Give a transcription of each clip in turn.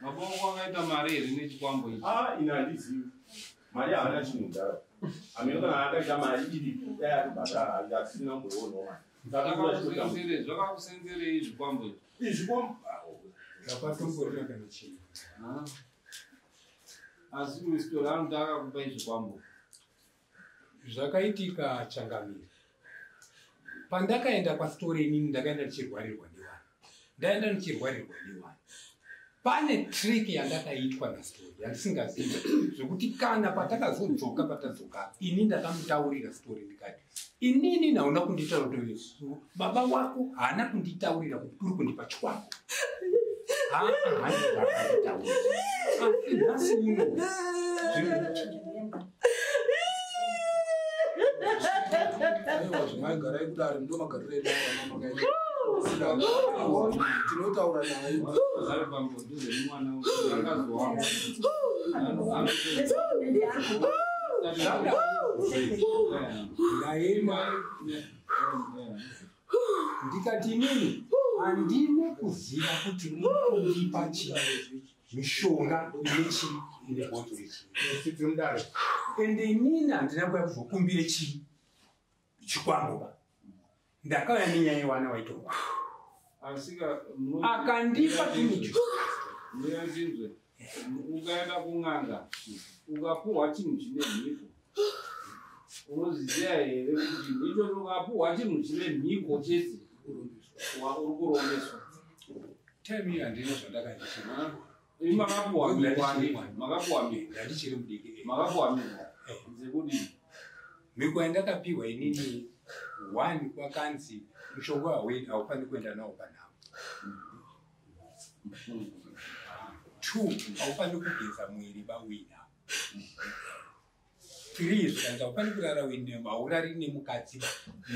maboko akaita mari here nechikwambo ichi? Ah, ina handizivi mari havana chinhu ndaro amene kana akaita mari iripo dai atibata asina kumboionawo mari Zvakakusenzere- zvakakusenzerei zvikwambo izvi izvipo zvapatomborina kana chinhu Ah. asi mistori anoda akakupai zvikwambo zvakaitika changamiri pandakaenda kwastori inini ndakaenda ndichirwarirwa ndiwani ndaenda ndichirwarirwa ndiwani pane trick yandakaitwa nastori yandisingazivi zvokuti kana patakazodzoka patadzoka ini ndakamutaurira stori ndikati inini nauna kunditaurira kuti baba wako haana kunditaurira kuti uri kundipa chwako edu tinotaura ndaenda ndikati inini handine kuziva kuti mukundipa chi mishonga ine chi ine bhotoro chi ende inini handina kuya kuzokumbire chi chikwamboba ndakauya nenyaya yewana asika akandipa chinicho muyanzinzwe ukaenda kun'anga ukapuhwa chinhu chine mhiko. Unoziziva here kuti icho ukapuhwa chinhu chine mhiko chete? Uri kuroneswa time iyo handina zvandakaiita imi makapuhwa makapuhwa mhiko. Ndandichiri mudiki makapuhwa mhiko. Dzekudii mhiko yandakapiwa inini one kwakanzi mushonga waweni haufaniri kuenda nawo panhamo two haufaniri kugeza mwiri bawina three zvikanzi haufaniri kurara uine haurari nemukadzi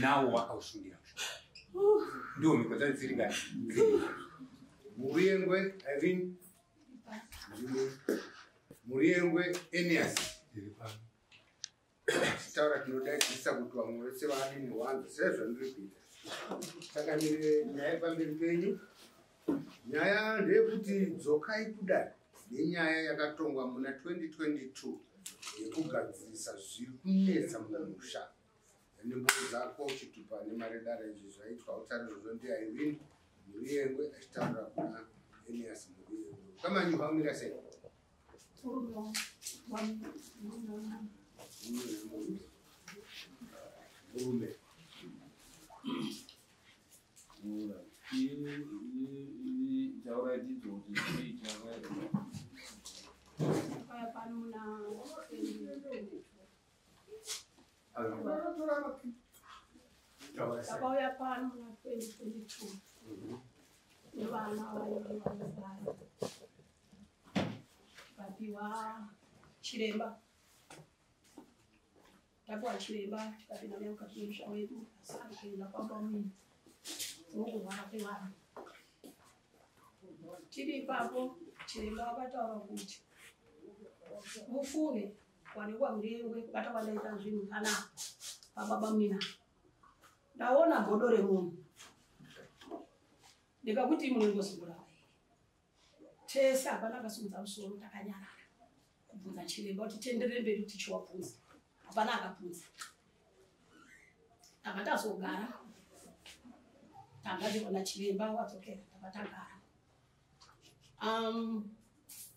nawo wakausungirira mushonga. Ndiwo mhiko dzacho dziri kani muriyengwe irene. Muriyengwe enias taura tinodaidzisa kuti vamwe vese vadini wanza sezvandiri kuita takamire nyaya pamberi penyu. Nyaya ndeyekuti dzokai kudai nenyaya yakatongwa muna 2022 yekugadzirisa zviri kunetsa mumusha nembo dzako uchitupa nemaredara izvi zvaitwa utare zvozvo ndiairini muriyengwe achitaura kuna enias muriyengwe kamanyu pamira sei? Murume chauratidzo kuti chii chakaita Kaya pano muna takauya pano muna 2022 nevana vaivai vanozara tikapiwa chiremba tapiwa chiremba tikapinda naye mukati memusha wedu asi ari kuenda kwamba mwini nokurwara kwevana tiri ipapo chiremba vakataura kuti mufunge wanekwa murengwe kubata kwandaita zvinhu kana pababa mina ndaona godo remunhu ndikakuti munongozungura tese hapana akasimudza musoro takanyarara kubvunza chiremba kuti tenderere mberi tichiwabvunza hapana akabvunza tanga tazogara. Tanga ndiona chiremba wadzokera tanga tagara. Um,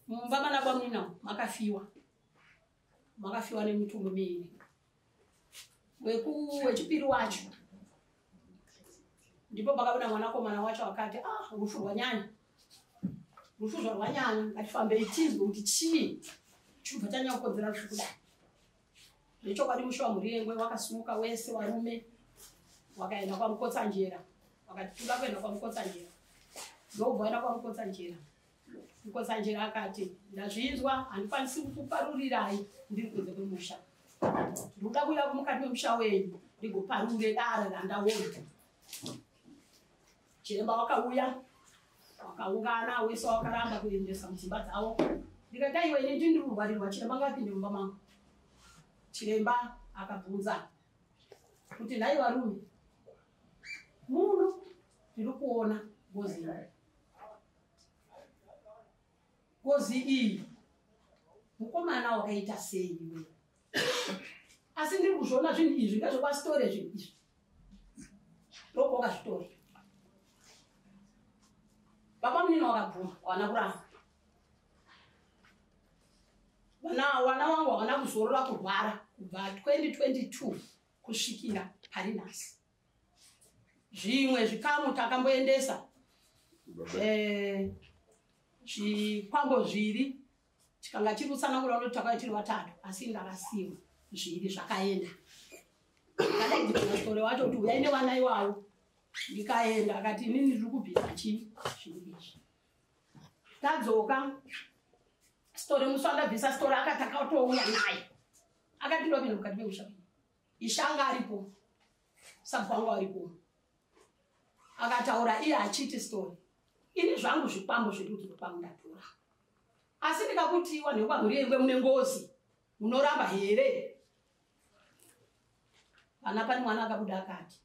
mumba mana kwamwina makafiwa. Makafiwa nemitumbu miiri wechipiri wacho. Ndipo pakabuda mwanakomana wacho akati ah rufu rwanyanya rufu rwanyanya ngatifambei tizwe kuti chii? Chibva chanyanya kukonzera rufu kudai nechokwadi musho wamuriyengwe wakasimuka wese varume wakaenda kwamukotsanjera wakati tuda kuenda kwamukotsanjera ndobva waenda kwamukotsanjera mukotsanjera. Akati ndazvinzwa handikwanisi kukuparurirai ndiri kunze kwemusha ndikuda kuuya mukati memusha wenyu ndigoparure dara randaona. Chiremba wakauya wakaungana wese wakaramba kuendesa mudzimba dzavo. Ndikati aiwa ini ndiri kurwarirwa chiremba ngapinde mumba mangu chiremba akabvunza kuti nhai varume? Muno ndiri kuona ngozi. Ngozi iyi mukomana wakaita sei iwe? Asi ndiri kuzviona zvinhu izvi ngezvekwasitore zvinhu izvi. Ndokoka zvitori baba munini wakabvuma hawana kuramba wana wangu hawana kuzorora kurwara kubva 2022 kusvikira pari nhasi zvimwe zvikamu takamboendesa eh, zvikwambo zviri tikanga tiri kutsanangura kuti takauya tiri vatatu asi ndakasiwa zviri zvakaenda. Kadaidikasitore wacho kuti uyai nevana ivavo ndikaenda akati inini ndiri kubvisa chii? Zviri izvi. Tadzoka sitore musi wandabvisa sitore akati akatouya naye. Akati ndopinda mukati meusha ishanga aripo sabwangu aripo. Akataura iye achiti stori ini zvangu zvikwambo zverudzi rwekwangu ndatora. Asi ndikakutiwa nekuva mhuri yengwe mune ngozi munoramba here? Vana pane mwana akabuda akati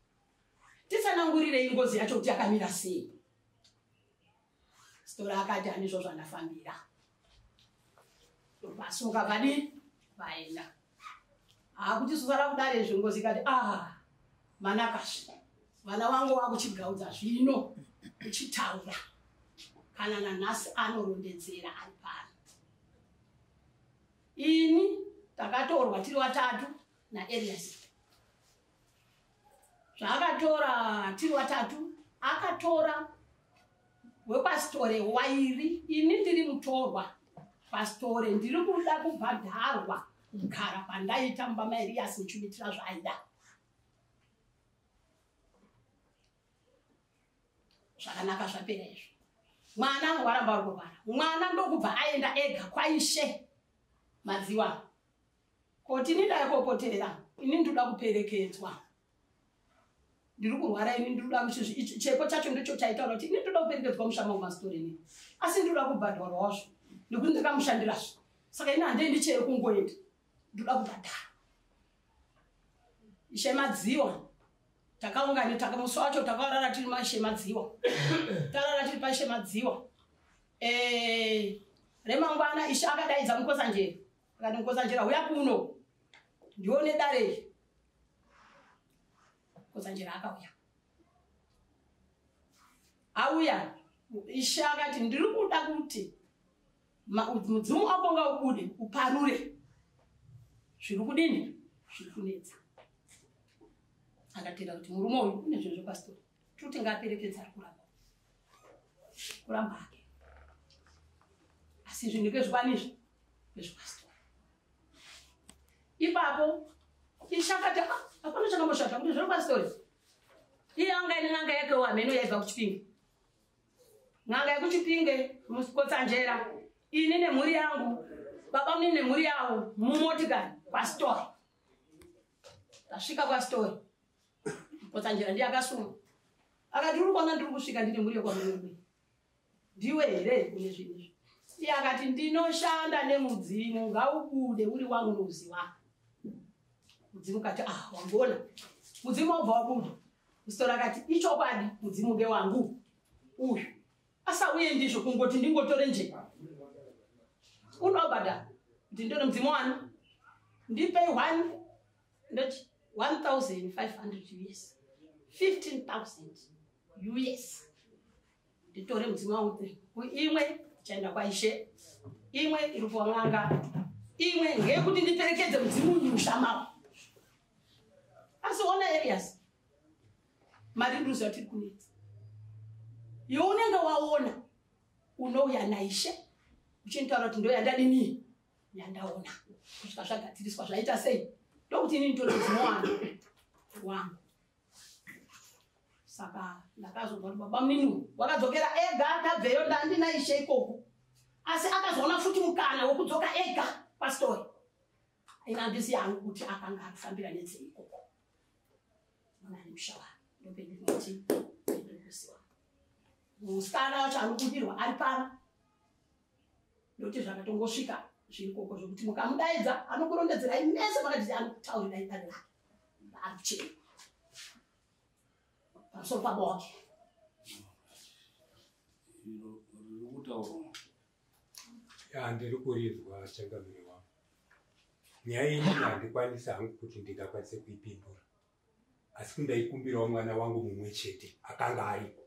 tisanangurirei ngozi yacho kuti yakamira sei? Stori akati hanizvo zvandafambira vasuka vadi vaenda. Haakuti susara kudare zvengozi ikati ah manakasvi vana vangu vakuchigaudza zvino uchitaura. Kana nanhasi anorondedzera ari pano. Ini takatorwa tiri vatatu naelias. Zvaakatora tiri vatatu akatora wepasitore wairi ini ndiri mutorwa pasitore ndiri kuda kubhadharwa kugara pandaita mumba maerias nichimitira zvaida. Zvakanaka zvapera izvo. Mwana waramba uri kurwara. Mwana ndokubva aenda ega kwaishe. Madziwa koti ini ndaikopoterera ini ndoda kuperekedzwa. Ndiri kurwara ini ndinoda chepo chacho ndicho chaitaura kuti ini ndoda kuperekedzwa mushama wemasitori ini. Asi ndinoda kubhadharwazvo nekuti ndakamushandirazvo saka ini handeindi chero kungoenda. Ndoda kubhadhara. Ishe madziwa. Takaungani musi wacho takarara tiri mashe madziwa. Tarara tiri pashe madziwa. Remangwana ishe akadaidza mukosanjera akati mukosanjera uya kuno. Ndione dare. Mukosanjera akauya auya. Ishe akati ndiri kuda kuti mudzimu wako ngaubude uparure zviri kudini? Zviri kunetsa. Akatenda kuti murume uyu une zvinhu zvepasitori toti ngaaperekedza ari kuramba. Kuramba hake. Asi zvinhu kezvikwanizvo vezvepasitori ipapo ishe akati "Ah, chakamboshata kuti zviripasitori iye anga ine n'anga yake wamheno yaibva kuchipinge. N'anga yekuchipinge mukotsanjera ini nemhuri yangu. Baba munini nemhuri yavo mumotikari kwasitori tasvika kwasitori mukotsanjera ndiye akasunga akati uri kuona ndiri kusvika ndine mhuri yekwamurumwe ndiwe here? une zvinizvi iye akati ndinoshanda nemudzimu ngaubude uri wangu nouziwa mudzimu kati ah wambona mudzimu wabva wabuda musitori akati ichokwadi mudzimu ngewangu uyu. Asauye ndizvo kungoti ndingotore nje unobhadha kuti ndore mudzimu wani ndipei one ndoti 1500 us 15000 us nditore mudzimu wangu imwe chaenda kwaishe. Imwe iri kuwan'anga imwe ngeyekuti ndiperekedze mudzimu uyu mushamawo asi ona arias mariduzi atiri kunetsa iwe unenge waona unouya naishe uchinditaura kuti ndo yandadini yandaona. Kusvika zvagadziriswa zvaita sei? Ndokuti ini nditore mudzimu wangu. Saka ndakazonzwa kuti baba munini wakadzokera ega ndabveyo ndandina ishe ikoko. Asi akazoona futi mukana wokudzoka ega pastori. Ina handisi yangu kuti akanga akufambira nedzei ikoko. Mwana nemushawa ndopendinoti pendikusiwa musikana wacho anobudirwa ari pana ndokuti zvakatongosvika zviri koko zvokuti mukamudaidza anokurondedzerai mese makatizi anokutaurirai dare rake arichena pamusoro pabo wake. Riri kutaurwa? Handiri kurizwa changamiri wangu. Nyaya iyi handikwanisi hangu kuti ndingakwanise kuipindura asi kundaikumbirawo mwana wangu mumwe chete akanga aripo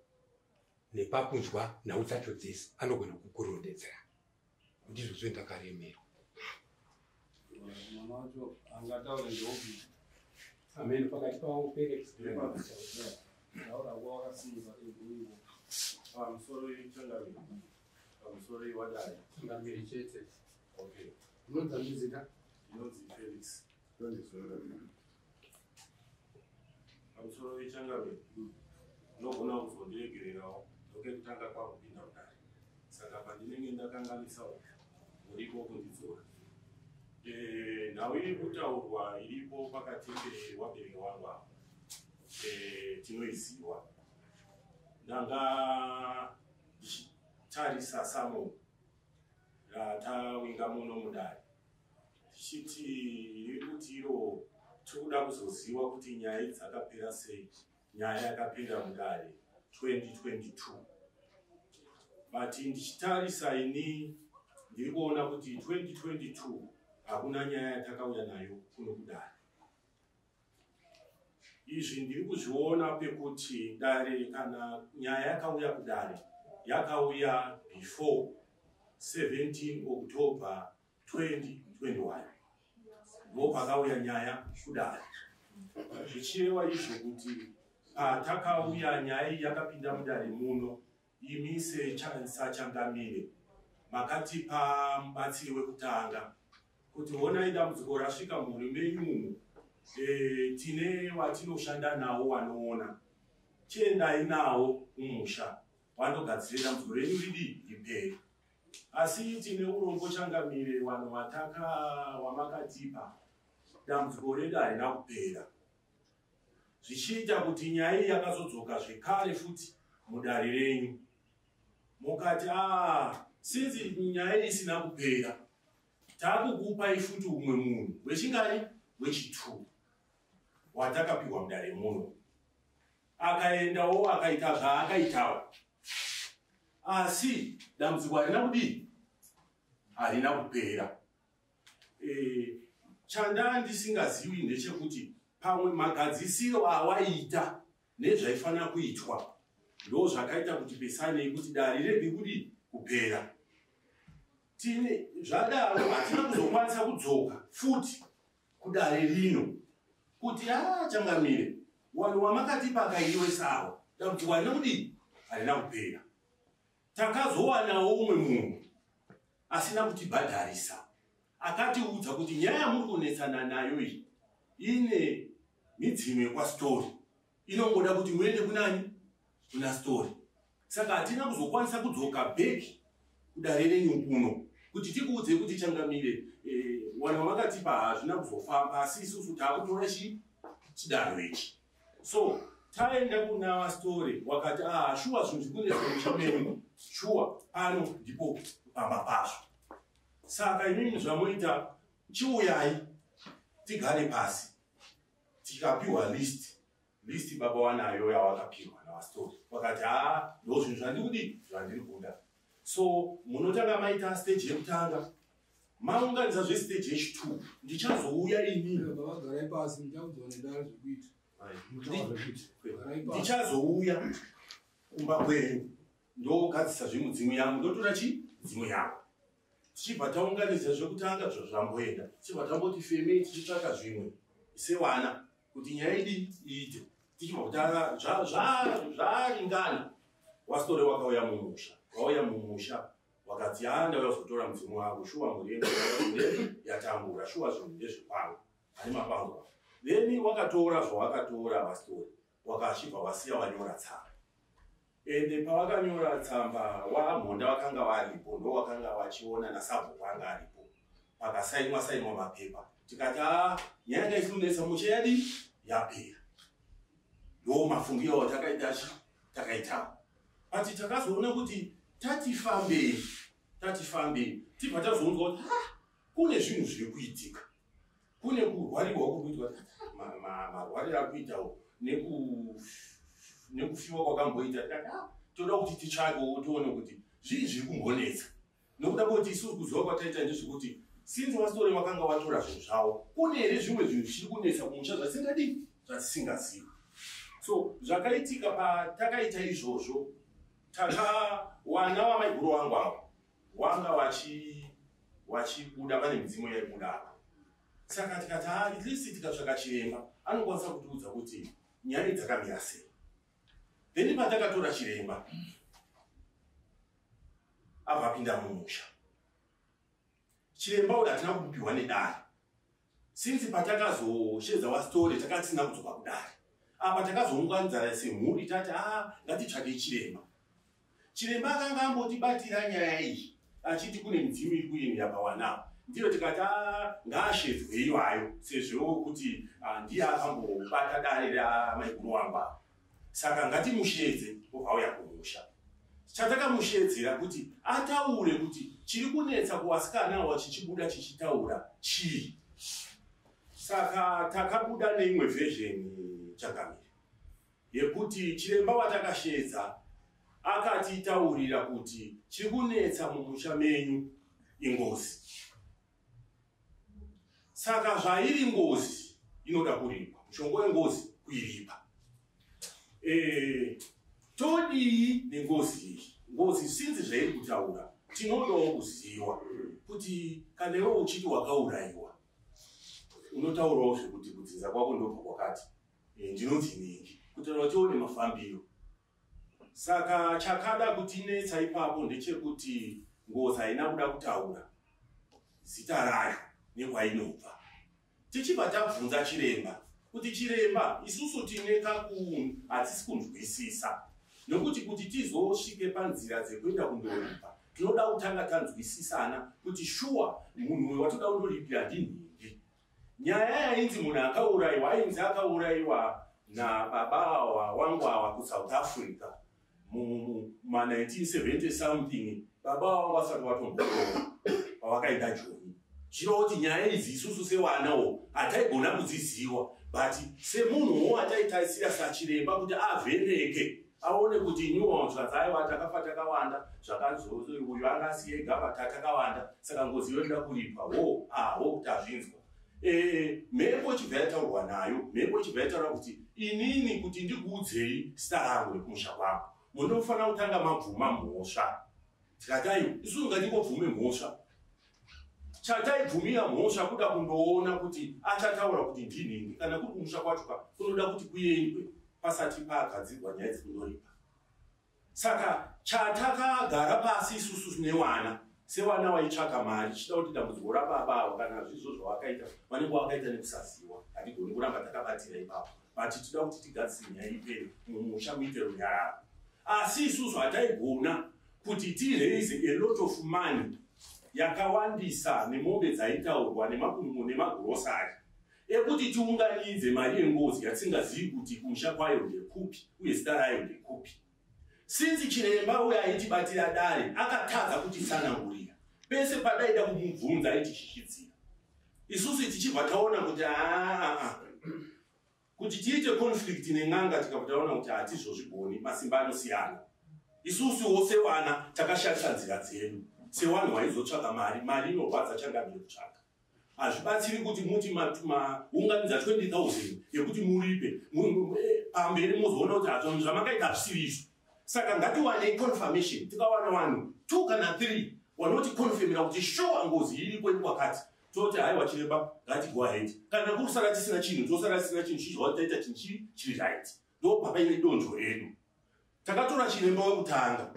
nepakunzwa nhau dzacho dzese anogona kukurondedzera ndizvo zvendakaremerwa mwana wacho angataure ndobi amene pakati pavo felix taura kuwa wakasimudza ebhuiwo pamusoro yechangamire pamusoro yewadai changamiri chete. Okay. Unodzamizita inonzi felix. Ndondizora pamusoro yechangamire unogona kuzondiregererawo ndoke kutanga kwakupinda kudare. Saka pandinenge ndakanganisawo muripo kundidzora Eh, nhau iri kutaurwa iripo pakati pewabereki wangu apo Eh, tinoiziva. Ndanga ndichitarisa samo ratawinga muno mudare. Tichiti iri kuti iro tikuda kuzoziva kuti nyaya dzakapera sei. Nyaya yakapinda mudare 2022 but ndichitarisa ini ndiri kuona kuti 2022 hakuna nyaya yatakauya nayo kuno kudare izvi ndiri kuzviona pekuti dare kana nyaya yakauya kudare yakauya before 17 october 2021 ndo pakauya nyaya kudare. Zvichireva izvo kuti patakauya nyaya iyi yakapinda mudare muno imi sachangamire makatipa mubatsiri wekutanga kuti honai dambudziko rasvika mhuri menyumo e, tine watinoshanda nawo wanoona. Chiendai nawo mumusha wandogadzire dambudziko renyu ridi ripere asi tine urombo changamire vanhu wataka wamakatipa dambudziko redu harina kupera. Zvichiita kuti nyaya iyi yakazodzoka zvekare futi mudare renyu mukati a sinzi nyaya isina kupera takukupai futi umwe munhu wechingari wechitu watakapiwa mudare muno. Akaendawo akaita zvaakaitawo. Asi dambudziko harina kudii? Harina kupera e, chanda ndisingazivi ndechekuti pamwe magadzisiro awaita nezvaifanira kuitwa ndo zvakaita kuti pesanei kuti dare rege kudi kupera. Tine zvadaro hatina kuzokwanisa kudzoka futi kudare rino kuti a changamire wanhu wamakatipa akaiwe sawa dambudziko harina kudii harina kupera. Takazowanawo umwe munhu asina kutibhadharisa. Akatiudza kuti nyaya yamuri kunetsana nayo iyi ine midzimwe kwastori inongoda kuti muende kunani? Kuna stori saka hatina kuzokwanisa kudzoka bheki kudare renyu kuno kuti tikuudze kuti changamire eh, vanhu vamakatipa hazvina kuzofamba asi isusu taakutora chi chidaro ichi. So taenda kuna vastori wakati ah shuwa zvinhu zvikunetsa menyu shuwa pano ndipo pamba pazvo saka imimi zvamuita chiuyai tigare pasi tikapiwa list list baba wanayo yawakapiwa navastori wakati ha ndo zvinhu zvandikudi zvandiri kuda. So munotanga maita stage yekutanga. Maunganidza zvestage yechitu ndichazouya inini vagarai pasi. Muchakudzwa nedare zvekuita. Garai pasi. Ndichazouya kumba kwenyu. Ndogadzisa zvemudzimu yangu. Ndotora chi? Dzimu yangu. Tichibva taunganidza zvekutanga zvo zvamboenda. Tichibva tamboti femei tichitsvaka zvimwe. Sevana kuti nyaya idi iite tichibva kutanga zvaringana. Wasitore wakauya mumusha wauya mumusha wakati a ndauya kuzotora mudzimu wako shuwa muriendo yatambura shuwa zvinhu ndezvekwangu ani mapangu then wakatora zvawakatora vastori wakachibva wasiya wanyora tsamba. Ende pawakanyora tsamba wamhonda wakanga varipo ndo wakanga wachiona nasabhuku wanga aripo. Pakasainwa sainwa mapepa. Tikati a nyaya yakaisundesa musha yadi yapera ndo mafungiro atakaita chi takaitawo ati takazoona kuti tatifambei tatifambei tibva tazounzwa kuti ha kune zvinhu zviri kuitika. Kune kurwariwa kuri kuitwa ma- ma- marwariro ari kuitawo neku- nekufiwa kwakamboita. "Ah, toda kuti titsvakewo tione kuti zvii zviri kumbonetsa. Nokuda kwekuti isusu kuziva kwataita ndezvekuti sinzi wasitore wakanga watora zvinhu zvavo kune here zvimwe zvinhu zvichiri kunetsa kumusha zvatisingadi zvatisingazivi so zvakaitika patakaita izvozvo takawana wamaiguru wangu avo wanga wachibuda pane midzimu yaibudako saka tikati atlist tikasvaka chiremba. Anokwanisa kutiudza kuti nyaya dzakamira sei. Then patakatora chiremba abva apinda mumusha. Chiremba uyu hatina kupiwa nedare. Sinzi patakazoshedza wasitore takatisina kudzoka kudare apa takazounganidzana semhuri tati a ngatitsvakei chiremba chiremba akanga ambotibatira nyaya iyi achiti kune midzimu iri kuinira pawanao ndiyo tikati ngaashedzwe iwayo sezvo kuti ndiye akambobata dare ramaiguru wangu ava saka ngatimushedze obva uya kumusha. Chatakamushedzera kuti ataure kuti chiri kunetsa kuwasikana wachichibuda chichitaura chii? Saka takabuda neimwe vhezheni changamire yekuti chiremba watakashedza akatitaurira kuti chiri kunetsa mumusha menyu ingozi. Saka zvairi ngozi inoda kuripa mushongo wengozi kuiripa. E, todii nengozi iyi? Ngozi sinzi zvairi kutaura tinodawo kuziva kuti kana iwe uchiti wakaurayiwa. Unotaurawo zvekuti kudzinza kwako ndobva kwakati ndinonzi ningi kutaura tione mafambiro. Saka chakada kutinetsa ipapo ndechekuti ngozi haina kuda kutaura. Zita rayo nekwainobva. Tichibva tabvunza chiremba kuti chiremba isusu tine kakunhu hatisi kunzwisisa. Nokuti kuti tizosvike panzira dzekuenda kundoripa tinoda kutanga tanzwisisana kuti shuwa munhu watoda kundoripira ndinhingi nyaya yainzi munhu akaurayiwa ainzi akaurayiwa nababa wangu ava kusouth africa. Muma1970 something baba wangu vasati vatomboa pavakaita joni chiro kuti nyaya idzi isusu sewanawo hataigona kudziziva but semunhuwo ataitaisira sachiremba kuti avheneke aone kuti nyuwanzva dzaiva takafa takawanda zvakauyu anga asiye gava tatakawanda saka ngozi yoenda kuripa ho aho kuti azvinzwa e, mhepo chibva yataurwa nayo mhepo chibva yataura kuti inini kuti ndikuudzei zita rangu rekumusha kwangu munofanira kutanga mabvuma mhosva. Tikati aiwa isusu ngatingobvume mhosva chataibvumira mhosva kuda kundoona kuti achataura kuti ndinhingi kana kuri kumusha kwachoka kunoda kuti kuendwe pasati pagadzirwa nyaya dzekundoripa saka chatakagara pasi isusu newana sewana waitsvaka mari chida kuti dambudziko rababa kana zvizvo zvawakaita vanenge wakaita nekusaziva hatigoni kuramba takabatira ipapo. But tida kuti tigadzise nyaya ipere mumusha muite runyararo. Asi isusu hataigona kuti tireise a lot of money yakawandisa nemombe dzaitaurwa nemakungu nemagurosari ekuti tiunganidze mari yengozi yatisingazivi kuti kumusha kwayo ndekupi uye zita rayo ndekupi. Sinzi chiremba uyo aitibatira dare akatadza kutitsanangurira pese padaida kumubvunza aitishishidzira isusu tichibva taona kuti aa kuti tiite conflict nen'anga tikabva taona kuti hatizvozvigoni masimba anosiyana. Isusuwo sevana takashandisa nzira dzedu. Sewanhu waizotsvaka mari mari inorwadza changamire kutsvaka hazvibatsiri kuti muti maunganidza 20 000 yekuti muripe. Pamberi mozoona kuti hazvo zvamakaita zvisiri izvo saka ngatiwanei confirmation tikawana vanhu two kana three wanoti confirmira kuti shuwa ngozi iripo ikwakati toti haiwa chiremba ngati go ahead. Kana kusara tisina chinhu tosara tisina chinhu chizva taita chinhu chii chiri right. Ndo papaine donzvo redu. Takatora chiremba wekutanga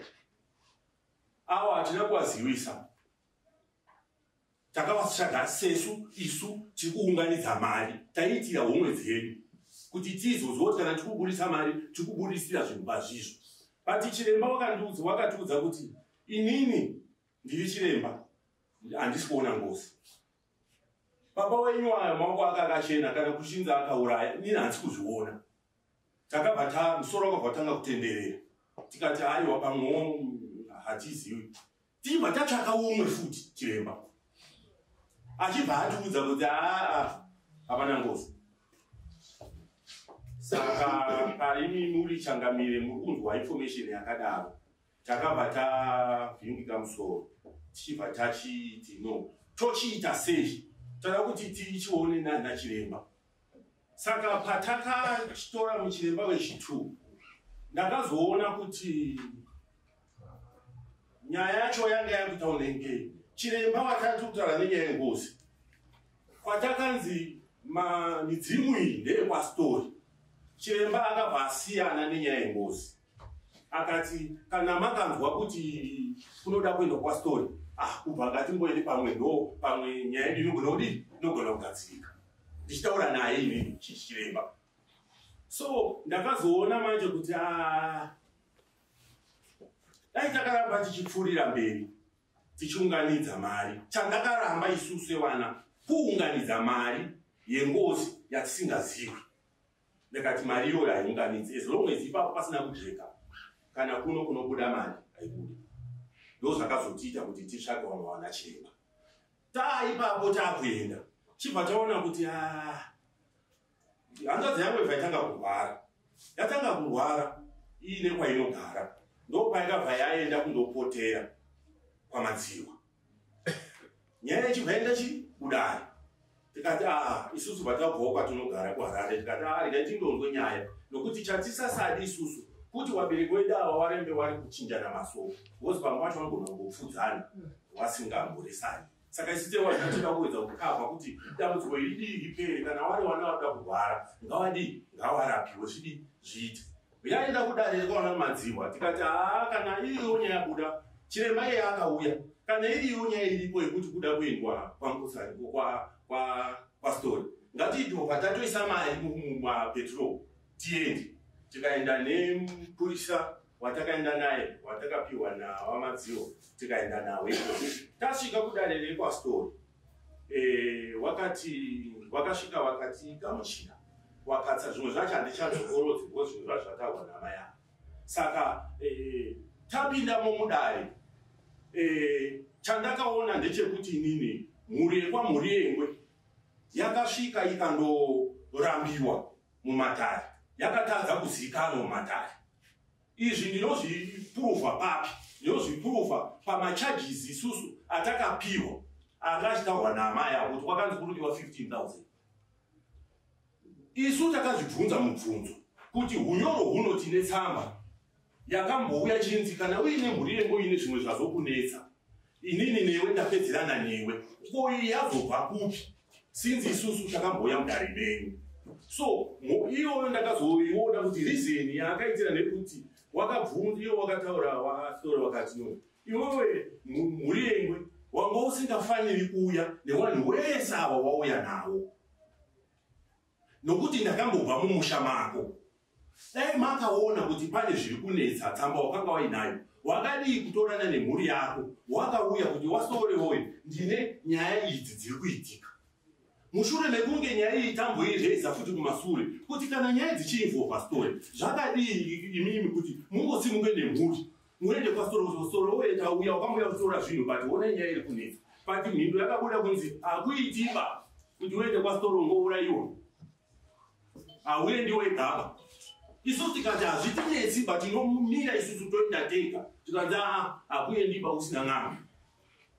avo hatina kuvaziwisa takavatsvaga sesu isu tiri kuunganidza mari. Taiitira homwe dzedu. Kuti tizozoti kana tiri kubudisa mari tiri kubudisira zvinhu pazvizvo. But chiremba wakandiudza wakatiudza kuti inini ndiri chiremba. Handisi kuona ngozi. Baba wenyu ayo maoko ake akachena kana kuchinza akauraya inini handisi kuzviona. Takabva ta musoro wakabva tanga kutenderera. Tikati aiwa pamwewo hatizivi. Tibva tatsvaka umwe futi chiremba. Achibva atiudza kuti aa hapana ngozi. Saka paimi muri changamire muri kunzwa information yakadaro. Takabva tavhingika musoro tichibva tachiti no tochiita sei? Toda kuti tichione nanachiremba saka patakatora muchiremba wechi2 ndakazoona kuti nyaya yacho yanga yakuita unenge chiremba watati kutaura nenyaya yengozi. Kwatakanzi midzimu iyi ndeyekwastori chiremba akabva asiyana nenyaya yengozi akati kana makanzwa kuti kunoda kuenda kwastori ah kubva ngatimboende pamwe ndo pamwe nyaya yedu inogona kudii? Inogona kugadzirika. Ndichitaura naye inini chichiremba so ndakazoona manje kuti ah, dai takaramba tichipfuurira mberi tichiunganidza mari. Chandakaramba isusu sevana kuunganidza mari yengozi yatisingazivi. Ndikati mari iyoyo haiunganidzi as long as ipapo pasina kujeka kana kuno kunobuda mari haibudi. Ndo zvakazotiita kuti titsvake vamwe vana chiremba taa ipapo taakuenda. Chibva taona kuti hanzvadzi yangu ibva itanga kurwara. Yatanga kurwara iine kwainogara. Ndo paikabva yaenda kundopotera kwamadziwa nyaya yechibva enda chi kudai tikati aa isusu patabvawo kwatinogara kuharare tikati a regai tindonzwe nyaya. Nokuti chatisasadi isusu kuti wabereki wedu ava warembe wari kuchinjana masoko bcause pamwe vacho vanogona kungopfudzana wasingamboresani saka isi tewazvinotoda kuwedza kukavha kuti dambudziko iri dii ripere kana wari wana vakuda kurwara ngavadii ngavarapiwe zvidii zviite. Yaenda kudare tikaona madziwa tikati haa kana iriyo nyaya yabuda chiremba yeye akauya kana iriyo nyaya iripo yekuti kuda kuendwa kwangusani kwastori ngatiitova tatoisa mari mumapetrol tiende tikaenda nemupurisa watakaenda naye watakapiwa nawamadziwo tikaenda nawe tasvika kudare rekwastori e, wakati wakasvika wakati gamuchira wakatsa zvimwe zvacho handichatsokorodzi bcause zvimwe zvacho zvataurwa namai avo saka e, tapindamo mudare e, chandakaona ndechekuti inini mhuri yekwamhuri yengwe yakasvika ikandorambiwa mumatare yakatadza kuzivikanwa mumatare izvi ndinozvipuruvha papi ndinozvipuruvha pamachajisi isusu atakapiwa. Anga achitaurwa naamai avo kuti kwakanzi kurudiwa 15000 isu takazvibvunza mubvunzo kuti hunyoro huno tine tsamba yakambouya chinzi kana uine mhuri yengu uine zvimwe zvazokunetsa inini newe ndapedzerana newe ko iyi yazobva kupi? Sinzi isusu takambouya mudare menyu so iyoyo ndakazoiona kuti rizeni yaakaitira nekuti wakabvunza iyo wakataura wasore wakati no. Iwewe mhuri yengwe wanga usingafaniri kuuya nevanhu wese ava wauya nawo nokuti ndakambobva mumusha mako. Dai makaona kuti pane zviri kunetsa tsamba wakanga wainayo. Wakadii kutorana nemhuri yako? Wakauya kuti wasorewoyo ndine nyaya idzi dziri kuitika mushure mekunge nyaya iyi tamboireza futi kumasure kuti kana nyaya dzichiinvolva story zvakadii imimi kuti mungosimuke nemhuri? Muende kwastorosoro tauya wakambouya kutora zvinhu but ona nyaya iri kunetsa but mhindo yakabuda kunzi hakuitiba kuti uende kwastoro ngourayiwa hauendi wegaba isusu tikati hazvitinetsi but inomira isusu toenda tega. Tikanzi aa hakuendiba usina n'anga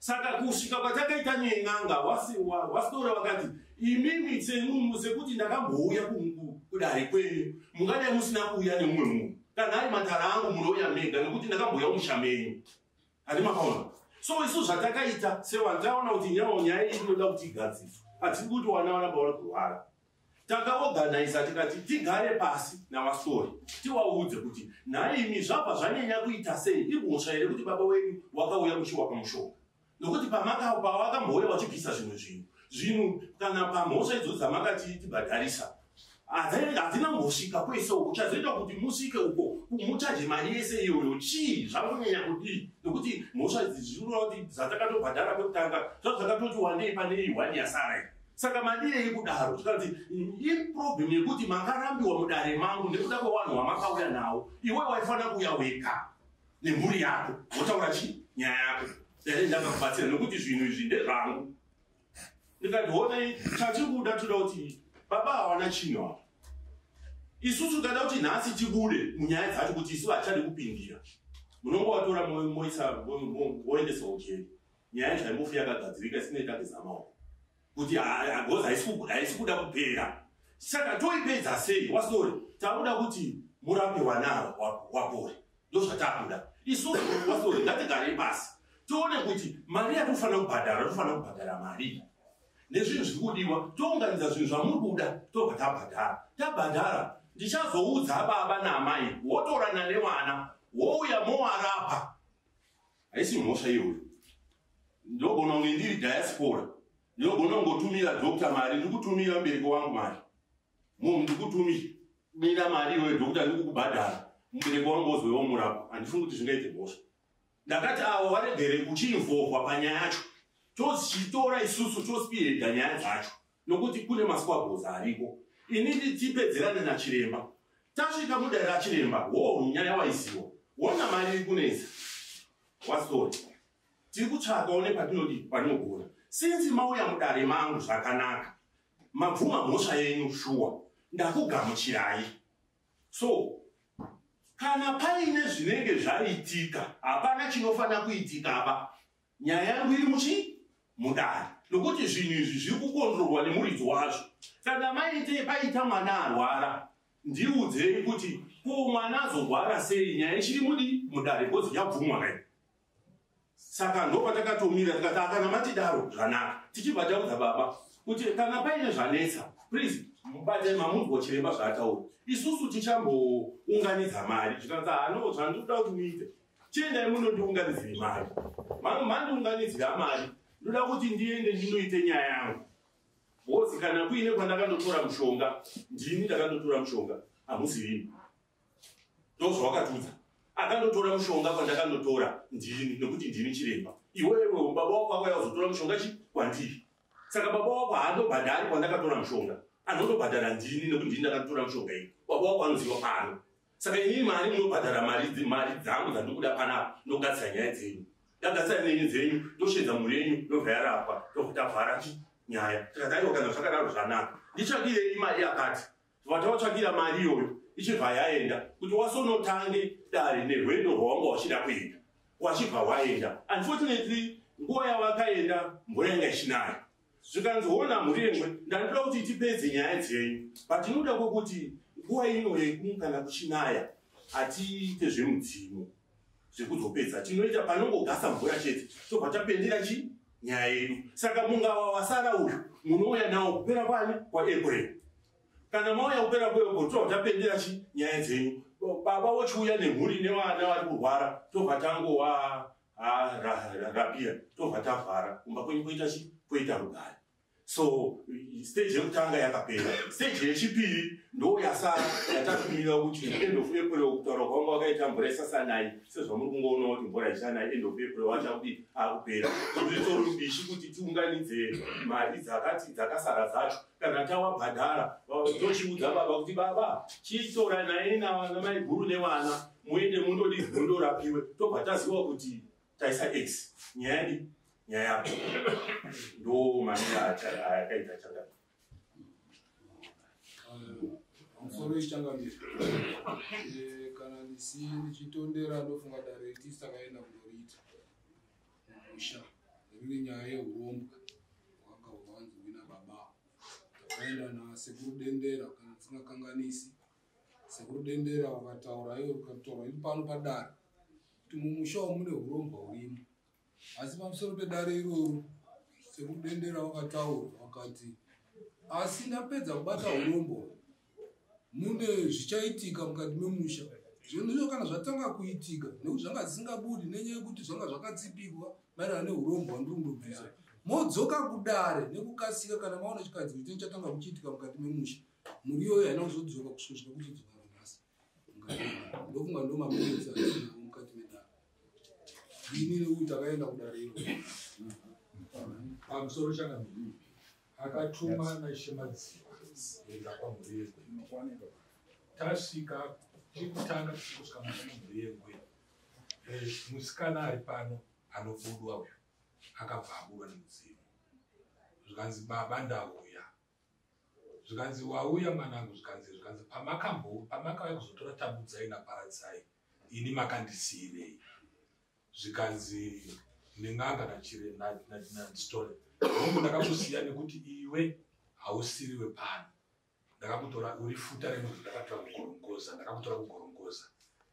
saka kusvika kwatakaita nen'anga wasitora vakati imimi sekuti ndakambouya kudare kwenyu. Mungadai musina kuuya nemumwe munhu. Kana ari matara angu munouya mega nekuti ndakambouya musha menyu. Hati makaona. So isu zvatakaita sevanhu taona kuti nyawo nyaya iyi inoda kuti igadziswa hatiri kuti wana vanamba vari kurwara takaoganisa tikati tigare pasi navastori tiwaudze kuti nhaimi zvabva zvanyanya kuita sei? Imhosva here kuti baba wedu wakauya muchiwa pamushonga nokuti pawakambouya wachibvisa zvimwe zvinhu zvinhu kana pamhosva idzodzo dzamakati tibhadharisa hadzinambosvika kwese uko chazoita kuti musvike uko muchaje mari yese iyoyo. Chii? Zvakonyanya kudii? Nokuti mhosva idzi zvirova kuti dzatakatobhadhara kwekutanga zvazvakatoti wandei pane ihwani yasara saka madirei kudaro tikanzi iproblem yekuti makarambiwa mudare mangu nekuda kwevanhu vamakauya nawo iwe waifanira kuuya wega nemhuri yako. Wotaura chi nyaya yako dai ndakakubatsira nekuti zvinhu izvi ndezvangu. Ndikati honai chatiri kuda toda kuti baba hawana chinhu apa isusu kada kuti nhasi tibude munyaya dzacho kuti isu hatichadi kupindira munonge watora moisa woendesa ujeri nyaya zvaimufi yakagadzirika isinei tageza maoko kuti gozi haisi kuda kupera. Saka toipedza sei? Wasori takuda kuti murape wana wapore. Ndo zvatakuda isusu wasori ngatigarei pasi tione kuti mari yatofanira kubhadhara tofanira kubhadhara mari. Nezvinhu zviri kudiwa tounganidza zvinhu zvamuri kuda tobva tabhadhara. Tabhadhara ndichazoudza baba naamai wotorana nemwana wouya mowarapa haisi mhosva iyoyo ndogona kunge ndiri diaspora. Ndinogona kungotumira dokta mari ndikutumira mubereko wangu mari. Munhu ndikutumira. Mari iyoyo dokta ndikukubhadhara. Mubereko wangu ozwewo murapa handifungi kuti zvingaite mhosva ndakati avo varegere kuchiinvovwa panyaya yacho. Tozichitora isusu tosipireda nyaya dzacho nokuti kune masquabos ariko. Inini tipedzerane nachiremba. Tasvika mudare rachiremba wo nyaya waiziwa wona mari iri kunesa. Wastori tiri kutsvakawo nepatinodi patinogona. Sinzi mauya mudare mangu zvakanaka. Mabvuma mhosva yenyu shuwa. Ndakugamuchirai. So kana paine zvinenge zvaitika hapana chinofanira kuitika apa. Nyaya yangu iri muchi? Mudare. Nokuti zvinhu izvi zviri kukondororwa nemuridzi wazvo. Kana maite paita mwana arwara ndiudzei kuti ko mwana azorwara sei? Nyaya ichiri mudi? Mudare bcause yabvumwa kai saka ndopatakatomira tikati akana matidaro zvanaka. Tichibva taudza baba kuti kana paine zvanetsa please mubatai mamunzwa chiremba zvaataura. Isusu tichambounganidza mari. Zvikanzi hano zvandikuda kuti muite chiendai munondiunganidzire mari. Mandiunganidzira mari ndoda kuti ndiende ndinoite nyaya yangu. Bhozi kana kuine kwandakandotora mushonga ndini ndakandotora mushonga? Hamusirimi ndozvawakatudza. Akandotora mushonga kwandakandotora ndini nekuti ndini chiremba. Iwewe baba wako ako yazotora mushonga chi kwandiri. Saka baba wako haandobhadhari kwandakatora mushonga anondobhadhara ndini nekuti ndini ndakatotora mushonga iyi. Baba wako anoziva pano. Saka inini mari munobhadhara mari dzangu dzandikuda panapa nokugatsira nyaya dzenyu. Ndagatsira nenyu dzenyu toshedza mhuri yenyu yobva yarapwa tokutavhara chi nyaya. Tikataiwa kana zvakadaro zvanaka. Nditsvakirei mari yakati. Vatavatsvakira mari iyoyo ichibva yaenda. Kuti wasonotange dare nerwendo rwawanga wachida kuenda wachibva waenda. Unfortunately nguva yavakaenda mvura yanga ichinaya zvikanziona mhurengwe ndandoda kuti tipedze nyaya dzenyu patinoda kwekuti nguva ino kana kuchinaya hatiite zvemudzimu zvekuzopedza tinoita panongogasa mvura chete tobva tapendera chi nyaya yedu saka mungava wasara uyu munouya nawo kupera kwani kwaaprile kana mauya kupera kweaprile tobva tapendera chi nyaya dzenyu baba wachiuya nemhuri nevana vari kurwara tobva tangova rapira tobva tavhara kumba kwenyu koita chi koita rugare so stage yekutanga yakapera. Stage yechipiri ndo yasara yatakumira kuti end of april kutaura kwanga wakaita mvura isasanai sezvamuri kungoona kuti mvura isanai end of april wachakuti akupera. Zvitoribishi kuti tiunganidze mari dzakati dzakasara dzacho. Kana tawabhadhara tochiudza baba kuti baba chitora nai namai guru nevana muende mundodi mundorapiwe tobva taziva kuti taisa x. Nyaya nyaya ndo manira akaita changa musoro ichangamira kana ndisi ndichitondera ndofunga dare tisi takaenda kundoriita. Musha riri nyaya yeurombo wanga wakanzi wina baba. Takaenda nasekuru dendera kana ndisingakanganisi sekuru dendera wakataura iyo ukataura iri pano padare. Kuti mumusha wamune urombo hurimo asi pamusoro pedare iroro sekudendera wakataura wakati asi ndapedza kubata urombo. Mune zvichaitika mukati memusha. Zvinizvo kana zvatanga kuitika nekuti zvanga zvisingabudi nenyaya yekuti zvanga zvakatsipikwa maererano neurombo wandiri kundobvisa modzoka kudare nekukasika kana maona chikadzi kuti chatanga kuchiitika mukati memusha. Muri iyoyo haina kuzodzoka kusvika kuchidzoka ranhasi ndofunga ndo ini nekuti takaenda kudare iro pamusoro changamiri akatuma naishemadziwa kuenda kwamhuri yengwe tasvika tikutanga tichikusvika mumhuri yengwe musikana ari pano anobudwa uyu akabva aburwa nemudzimu. Zvikanzi baba ndauya. Zvikanzi wauya mwanangu zvikanzi zvikanzi pamakambo pamakauya kuzotora tambudzai naparadzai ini makandisiyirei zvikanzi nen'anga nachire nasitore ndoku ndakakusiya nekuti iwe hausiriwe pano ndakakutora uri futa remunhu ndakatora kugorongoza ndakakutora kugorongoza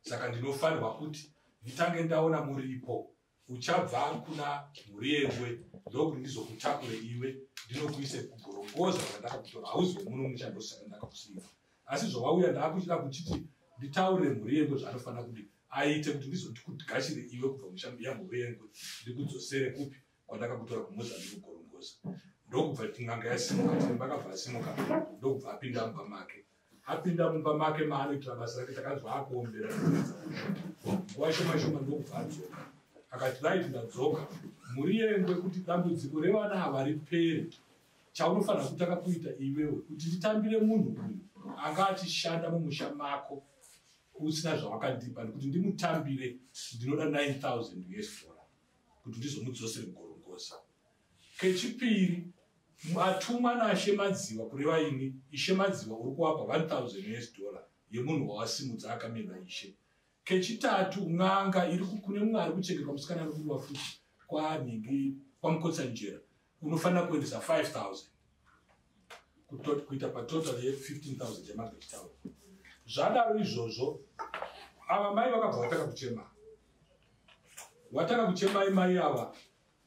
saka ndinofanirwa kuti nditange ndaona muripo. Uchabva kuna mhuri yengwe ndokuti ndizokutakure iwe ndinokuise kugorongoza kwandakakutora hauzi wemuno muchandosaka ndakakusiva asi zvawauya ndaakuchida kuchiti nditaurire mhuri yengwe zvaanofanira kuti aite kuti ndizondikugashire iwe kubva mushambi yamhuri yengwe ndikudzosere kupi kwandakakutora kumuza ndikugorongoza ndokubva n'anga yasimuka tiremba akabva asimuka ndokubva apinda mumba make. Apinda mumba make maanoitira basa rake takanzwa akuombera nguva shoma shoma ndokubva adzoka. Akati raiti ndadzoka. Mhuri yengwe kuti dambudziko revana ava ripere chaunofanira kutanga kuita iwewe kuti nditambire munhu uyu anga achishanda mumusha mako usina zvavakandipa nekuti ndimutambire ndinoda 9000 us dollar kuti ndizomudzosere kugorongosa kechipiri atumwa nashe madziva kureva ini ishe madziva uri kuvapa 1000 us dollar yemunhu wawasimudza akamirira ishe. Kechitatu n'anga iri kune mumwe ari kuchengetwa musikana anobudiwa futi kwanhingi kwamukotsanjera unofanira kuendesa 5000 kuita patotal ye15000 yamagechitaura zvadaro izvozvo ava mai vakabva vatanga kuchema. Watanga kuchemai mai ava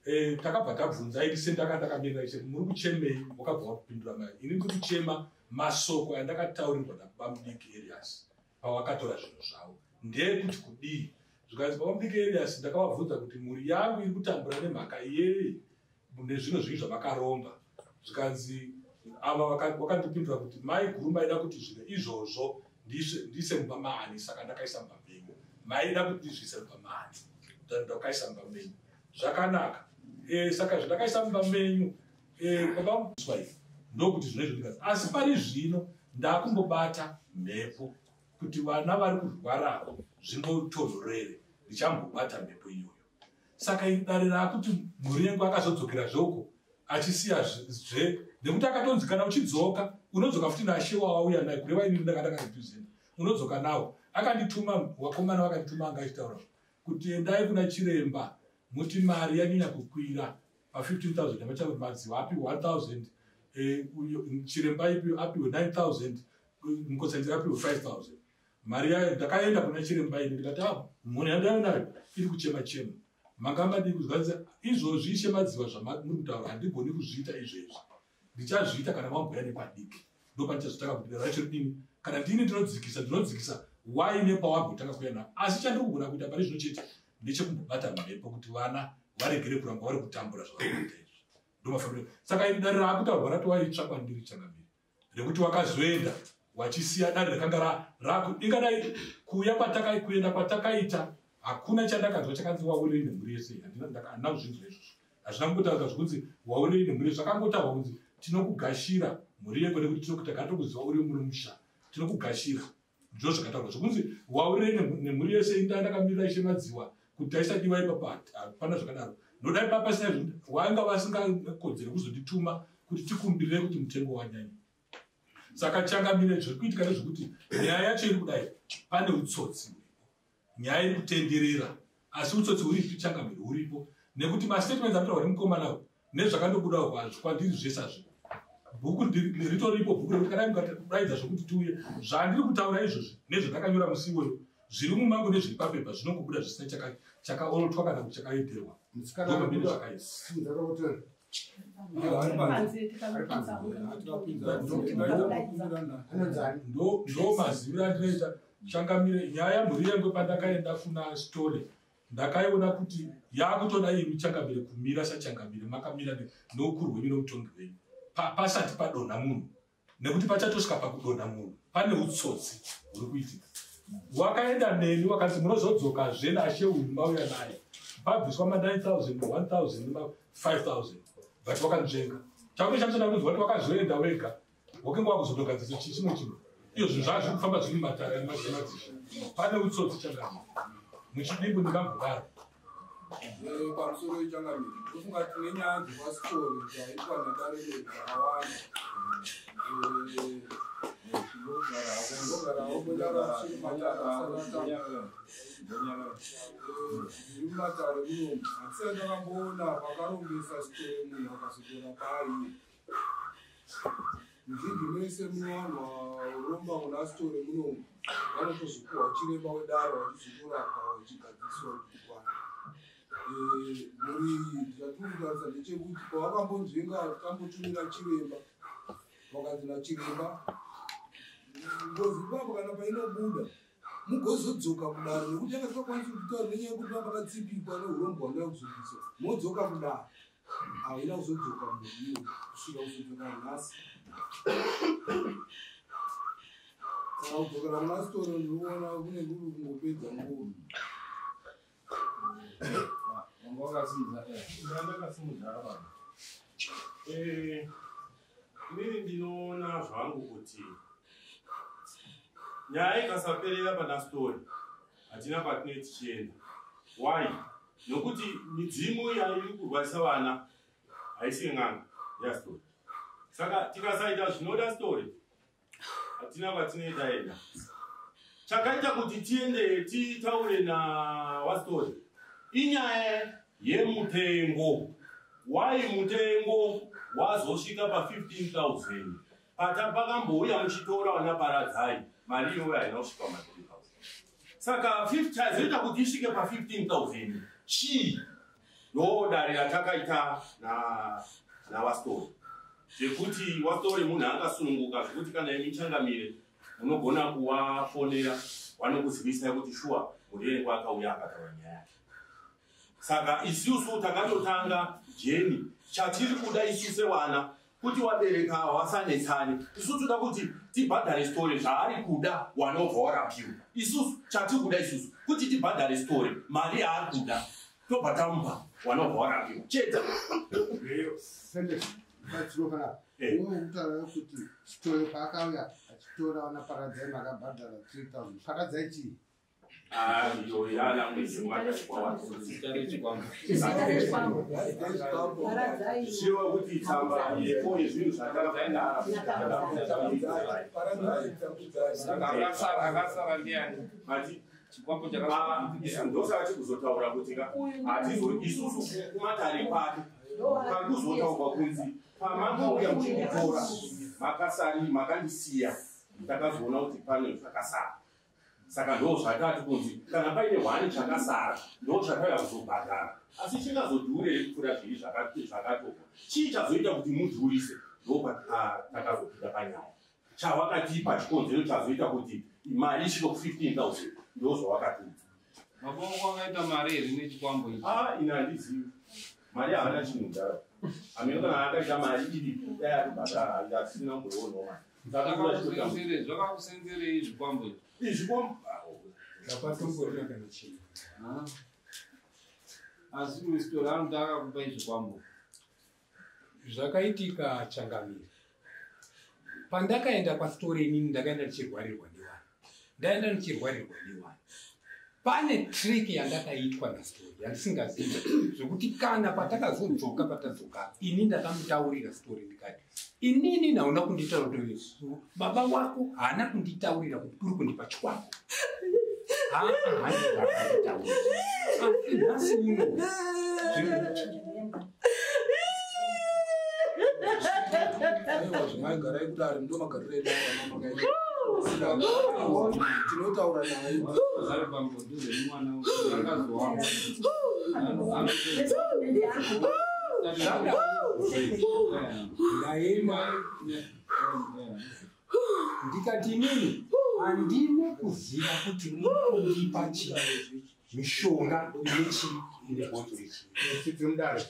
e, takabva tabvunza ini sendaka ndakamirira ishe? Muri kuchemei? Wakabva wakupindura mai ini ndiri kuchema masoko andakataurirwa nabamudiki arias pawakatora zvinhu zvavo. Ndeyekuti kudii? Zvikanzi bamudiki arias ndakavabvunza kuti mhuri yangu iri kutambura nemhaka yei nezvino zvii zvavakaromba. Zvikanzi ava wakandipindura kuti mai guru maida kuti zvinhu izvozvo ndiise mumba maani saka ndakaisa mumba menyu maida kuti ndizviise mumba maani ndakaisa mumba menyu zvakanaka. E, saka zvandakaisa mumba menyu babaswai ndokuti zvinoizvo ndikazi asi pari zvino ndakumbobata mhepo kuti vana vari kurwaravo zvimbotonhorere ndichambobata mhepo iyoyo. Saka dare raakuti mhuri yengu akazodzokera zvoko achisiya zve nekuti akatonzi kana uchidzoka unodzoka futi nashe wawauya naye kureva inini ndakandakarepresenta unodzoka nawo akandituma wakomana vakandituma anga achitaura kuti endai kuna chiremba muti mari yanyanya kukwira pa15000 amachauti madziwa apiwe 1000 chiremba ipiwe apiwe 9000 mukotsanjira apiwe 5000 mari yayo ndakaenda kuna chiremba ini ndikati a mhuri yandayo nayo iri kuchema chema. Manga madii kuzwanisa izvozvi ishe madziva zvamuri kutaura handigoni kuzviita izvezvi. Ndichazviita kana mamboya nekwadiki ndopanichazotanga kuti dara racho ridini kana ndini ndinodzikisa ndinodzikisa waine pawagotanga kuya navo asi chandiri kugona kuita pari zvino chete ndechekumbobata mhepo kuti vana varegere kuramba vari kutambura zvavakuita izvi. Ndomafambiro saka ini dare raakutaurwa rati waitsvakwa ndiri changamiri rekuti wakazoenda wachisiya dare rakanga rako ingadai kuuya kwatakai kuenda kwatakaita hakuna chandakanzwa chakanzi waurei nemhuri yese handina kuzvinzwa izvozvo. Hazvina kungotaurwa zvokunzi waurei nemhuri zvakangotaurwa kunzi tinokugashira mhuri yeko nekuti tinokutaka tokuziva uri muri musha tinokugashira ndo zvakataurwa zvokunzi waurei nemhuri yese inda ndakamirira ishe madziwa kuti taisadiwa ipapa hapana zvakadaro. Nodai papasina wanga vasingakodzere kuzondituma kuti tikumbirire kuti mutengo wanyanya. Saka changamire zviri kuitika nezvekuti nyaya yacho iri kudai pane utsotsi nyaya iri kutenderera asi utsotsi huripi changamire huripo. Nekuti mastatements anotaura nemukomanawo nezvakandobudawo kwandiri zvesazvo bhuku ritoripo bhuku rekuti kana mukadaidza zvokuti tiuye. Zvandiri kutaura izvozvi nezvandakanyora musiwoyo zviri mumango nezviri papepa zvinongobuda zvisina chakaolotwa kana kuti chakaiterwa ndo maziviro andinoita changamire nyaya yamhuri yengwe pandakaenda kuna stole ndakaiona kuti yakutoda imi changamire kumira sachangamire. Makamira neukuru hwenyu neutongi hwenyu pasati padonha munhu nekuti pachatosvika pakudonha munhu pane utsotsi huri kuitika. Wakaenda neni wakati munozodzokazve nashe uyu mauya naye. Pabviswa ma9000 1000 5000 but wakanzvenga. Chakunoshamisa kunzwa kuti wakazoenda wega wakenga wakuzotogadzisa chichimwe chimwe iyo zvinhu zvaa zviri kufamba zviri matare nemadzisha pane utsotsi changamire muchidimbu ndingangodaro Eh, pamusoro wechangamiri ndofunga tine nyaya dzepasitori dzaitwa nedarere dzakawanda zviri mumatare munomu asi andakamboona vakarombesa sitori munhu akazotora paiye muzhinji mese munowanwa uromba muna sitori munomu vanotozopuhwa chiremba wedare vachizotorapwa vachigadziswa kukwana muri zvatirikurarisa ndechekuti pavakambonzvenga tambotumira chiremba vakanzi nachiremba ngozi ipapo kana painobuda mugozodzoka kudaro nekuti akasakwanisi kutaura nenyaya yekuti vamakatsipikwa neurombo hwandai kuzobvisa modzoka kudaro. Haina kuzodzoka muriyo kusvika kuzodzoka nhasi kana kudzokera muna sitori ndinoona kune kuri kungopedza nguva Eh, inini ndinoona zvangu kuti nyaya ikasaperera pana stori hatina kwatinenge tichienda why? Nokuti midzimu yairi kurwadzisa vana haisi n'anga yastori saka tikasaita zvinoda stori hatina kwatinoendaenda chakaita kuti tiende titaure nawastori inyaya yemutengo. Wai mutengo wazosvika pa15000 pata pakambouya muchitora vana paradzai mari iyoyo haina kusvika ma3000 saka 50 chazoita kuti isvike pa15000 chii? Ndo dare ratakaita navastori zvekuti wastori munhu angasununguka zvekuti kana imichangamire unogona kuwafonera vanokuzivisai kuti shuwa murerengo akauya akataura nyaya yake saka isusu takatotanga jeni chatiri kuda isu sevana kuti wabereka hawasanetsani isusu toda kuti tibhadhare stori zvaari kuda wanobva warapiwa isusu chatiri kuda isusu kuti tibhadhare stori mari yaari kuda tobva tamupa wanobva warapiwa chete. Batinofana Eh. iwe kutaura kuti sitori paakauya achitora vana paradzai makabhadhara 3000 paradzai chii iyo yalanguiziwa kuti tsamba yepo yezvinhu zvatakafana akasara ndiani? Mati chikwambo ndosaka tikuzotaura kuti ka hatizo isusu kumatare kwake pakuzotaurwa kunzi pamakauya muchimutora makasari makandisiya. Takazoona kuti pane zvakasara saka ndo zvatati kunzi kana paine hwani chakasara ndo zvatauya kuzobhadhara. Asi chingazodhurei kupfuura zviri zvakatokwa. Chii chazoita kuti mudhurise ndo patakazopinda panyaya. Chavakatipa chikonzero chazoita kuti mari isvike ku15000 ndo zvawakatudza mabongo akaita mari here nechikwambo ichi? A ina handizivi mari havana chinhu ndaro ameno kana akaita mari iripo dai atobhadhara hatisina kumboionao Zvakakusenzere- zvakakusenzerei zvikwambo izvi izvikom zvapatomborina kana chinhu asi rwesitori anoda akakupai zvikwambo zvakaitika changamire. Pandakaenda kwasitori inini ndakaenda ndichirwarirwa ndiwani ndaenda ndichirwarirwa ndiwani pane trick yandakaitwa nasitori yandisingazivi zvokuti kana patakazodzoka patadzoka ini ndakamutaurira sitori ndikati inini nauna kunditaurira kuti baba wako haana kunditaurira kuti uri kundipa chikwako haandiakanditaurira asi nhasi uno zvamaigarai kudari ndo magariro edu tinotaura naye zari pambodhuze nemwana akazowapo ndaenda ndikati inini handina kuziva kuti mukundipa chi mishonga yechi nebhoto rechi siti mudare.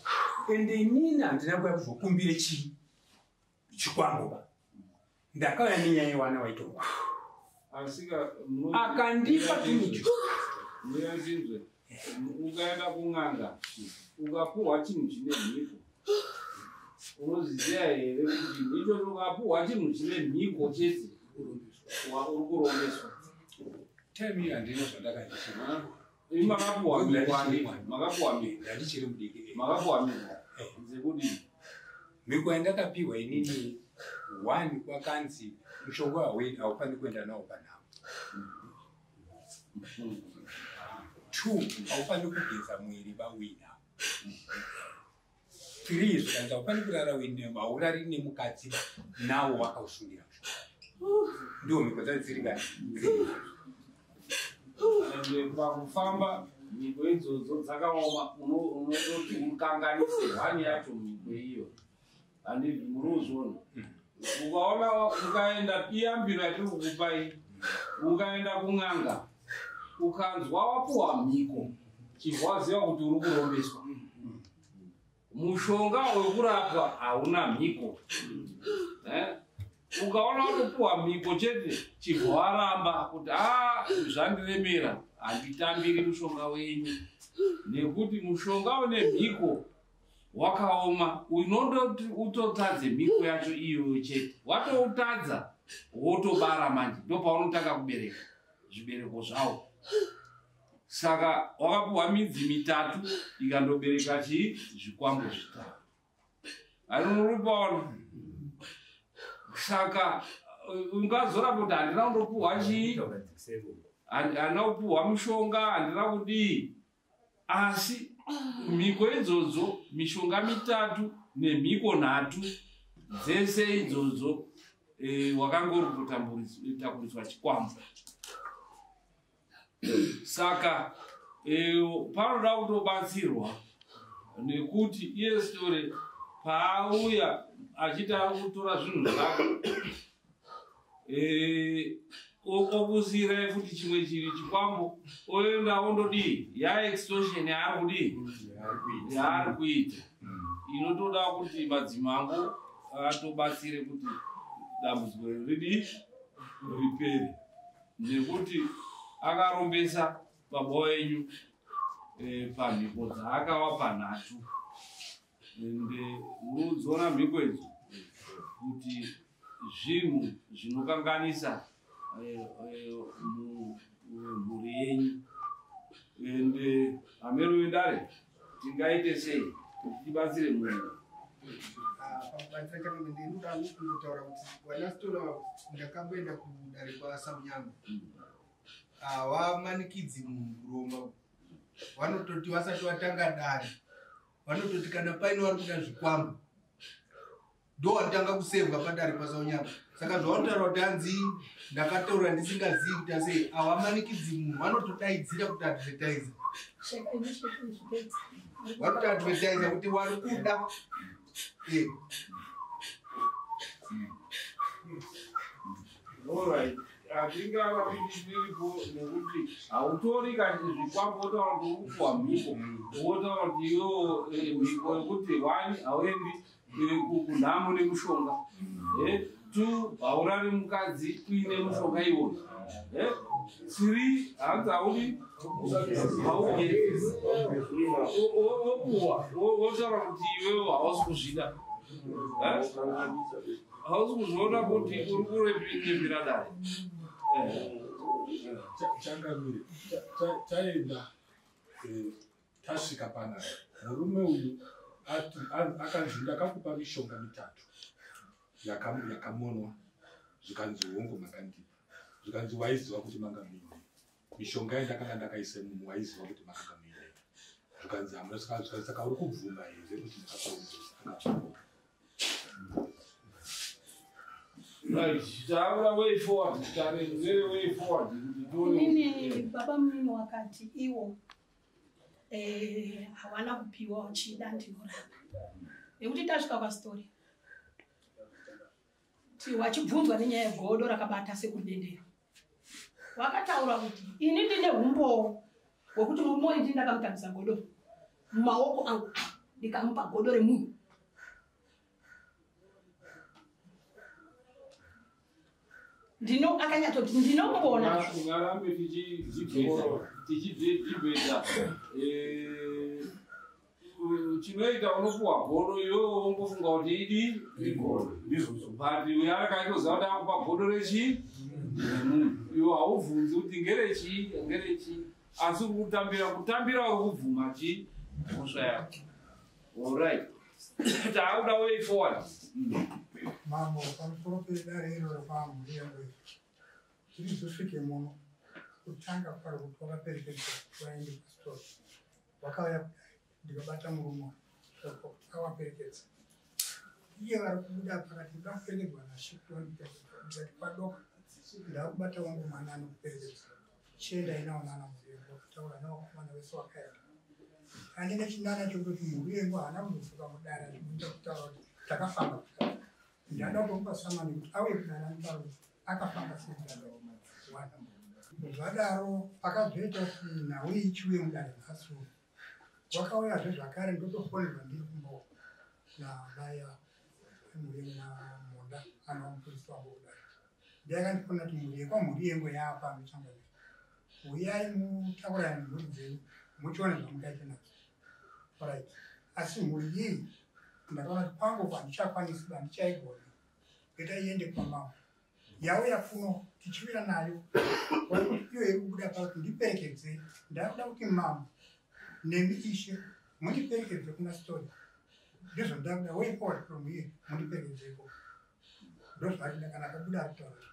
Ende inini handina kuya kuzokumbire chi chikwanguba ndakauya nenyaya yewana waitorwa akandipa tumucho muyanzinzwe ukaenda kun'anga ukapuhwa chinhu chine mhiko. Unoziziya here kuti icho ukapuhwa chinhu chine mhiko chete? Wa- uri kuroneswa time iyo handina zvandakaita Imi makapuwa mi ndandichiri mudiki eh. makapuwa mi dzekuti miko yandakapiwa inini one kwakanzi mushonga waweni haufaniri kuenda nawo panhamo two haufaniri kugeza mwiri bawina three zvikanzi haufaniri kurara wine haurari nemukadzi nawo wakausungira ndiwo miko dzacho dziri kani pakufamba miko idzodzo dzakaoma uno- unototi ukanganise hwani yacho miko iyo. Kuzviona ukaona ukaenda iyambiro yatiri kukupai ukaenda kun'anga ukanzwa wapuwa mhiko chibvaziva kuti uri kurombeswa mushonga wekurapwa hauna mhiko Eh? ukaona watopuwa mhiko chete chibva waramba kuti a zvandiremera handitambiri mushonga wenyu nekuti mushonga une mhiko wakaoma unondoti utotadze mhiko yacho iyoyo chete. Watoutadza wotobara manje. Ndo paunotanga kubereka zvibereko zvawo. Saka wakapuhwa midzi mitatu ikandobereka chii zvikwambo zvitatu. Ainorupaona saka uh, ungazorapa kuti handina kundopuhwa chii Handi- handina kupuhwa mushonga handina kudii? Asi mhiko idzodzo mishonga mitatu nemhiko nhatu dzese idzodzo eh, wakangori kutamburiswa chikwambo saka eh, panoda kutobatsirwa nekuti iye sitore paauya achiti ari kutora zvinhu zvake eh, o- okusiyira futi chimwe chiri chikwambo oenda ondodii yaextortion yaari kudii yaari kuita inotoda kuti madzimango atobatsire kuti dambudziko ridii ripere. Nekuti akarombesa baba wenyu eh, pamhiko dzaakawa panhatu. Ende munodziona mhiko idzo kuti zvinhu zvinokanganisa mhuri yenyu ende hamero wedare tingaite sei? Kuti tibatsire munhu pakubatsira chakambe ndinoda kungotaura kuti wanasitora ndakamboenda kudare kwasamunyama hawamanikidzi muroma vanototi vasati vatanga dare. Vanototi kana paine vari kuda zvikwambo ndo watanga kusevwa padare pasaunyama saka zvavanotaura kuti hanzi ndakataura ndisingazivi kuti asei hawamanikidzi munhu vanotodaidzira kuti advertise. Vanoti advertise kuti wari kuda. Alright. hatingavapindiripo nekuti hautori kati zvikwambo wotaura kuti uri kupuwa mhiko. Wotaura kuti iyo eh, mhiko yekuti one hauendi eh, ku- kunhamo nemushonga. Eh, two haurari mukadzi uine mushonga Eh, three hanzi hauri haugezi wopuwa wotaura kuti iwewo hausi kuzvida. Eh? hausi kuzviona kuti uri kurepinembira dare changamire. Taenda eh, tasvika panapa. Murume uyu akanzi ndakakupa mishonga mitatu yakamonwa. Zvikanzi hongu makandipa. Zvikanzi waiziva kuti manga muine mishonga yandakanga ndakaise mumu waiziva kuti makanga muine zvikanzi hamuna saka uri kubvuma here? Kuti ndakakuronzesa right taura way forward tarenzere way forward inini baba munini wakati iwo eh, hawana kupiwa wachida ndinorapa. Nekuti tasvika pastori ti wachibvunzwa nenyaya yegodo rakabata sekudendera. Wakataura kuti ini ndine umbowo hwekuti murume waiti ndakamutambisa godo. Mumaoko angu ah, ndikamupa godo remunhu ndino akanyatoti ndinombona ngarambe tichidhibheta chinoita unopuwa godo iwewe wongofunga kuti idi? But yarakaitoziva kuti akupa godo rechi? Iwe haubvunzi kuti ngerechii ngerechii asi uri kutambira kutambira uri kubvuma chi? Mhosva yako. Allright taakuda way forward mambo pamusoro pedare iro repamuriendo tiri zosvike muno. Kutanga pari kuti wakaperekedza vaende pastori wakauya kudai ndikabata murume awaperekedza iye vari kubuda pakati ndakuperekedzwa nashiondikati padoka ndakubata wangu mwana anokuperekedza chienda inaonana murengo kutaura nawakomana wese wakaenda. Andine chinana chokutoti murengo haana kuzopfuka mudara zvinoita kutaura kuti takafamba ndada kutomupa samani kuti auye kudana ndaro akafamba sedadawana zvadaro akazoita kuti nhau ichiuye mudare nhasuru wakauyazve zvakare ndotofonerwa ndiri kumbo navaya munda anova mupurisi wangu kudai ndiakandifonera kuti mhuri yekwamhuri yengo yaapa muchangani uyai mutaurani mhuri dzenyu muchiona zvamungaita nadzo right asi mhuri iyi ndakaona kuti kwangu handichakwanisi handichaigoni. Ita iende kwamama yauya kuno tichiwira nayo. Iyo iri kubuda pakuti ndiperekedze ndakuda kuti mama nemi ishe mundiperekedze kuna story. Ndizvo ndakuda way forward from here mundiperekedzeko ndozvaatida kana akabuda akutaura